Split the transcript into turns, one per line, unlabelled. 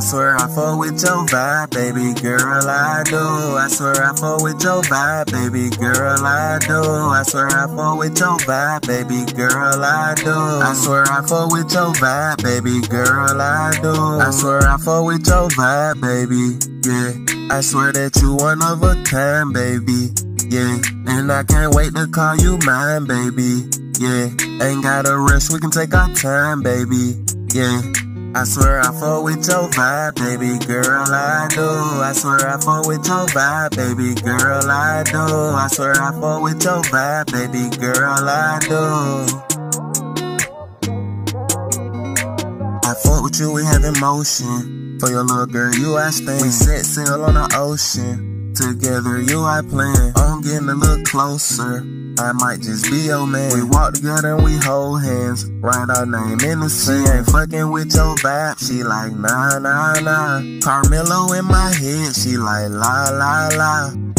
swear I fuck with your vibe, baby girl, I do. I swear I fuck with your vibe, baby girl, I do. I swear I fuck with your vibe, baby girl, I do. I swear I fuck with your vibe, baby girl, I do. I swear I fuck with your vibe, baby, yeah. I swear that you one of a kind, baby, yeah. And I can't wait to call you mine, baby, yeah. Ain't gotta rush, we can take our time, baby, yeah. I swear I fuck with your vibe, baby girl, I do. I swear I fuck with your vibe, baby girl, I do. I swear I fuck with your vibe, baby girl, I do. I fuck with you, we have emotion. For your little girl, you I stand. We set sail on the ocean. Together, you I plan. I'm getting a little closer. I might just be your man. We walk together and we hold hands. Write our name in the sand. She ain't fucking with your vibe. She like, nah, nah, nah. Carmelo in my head. She like, la, la, la.